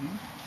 I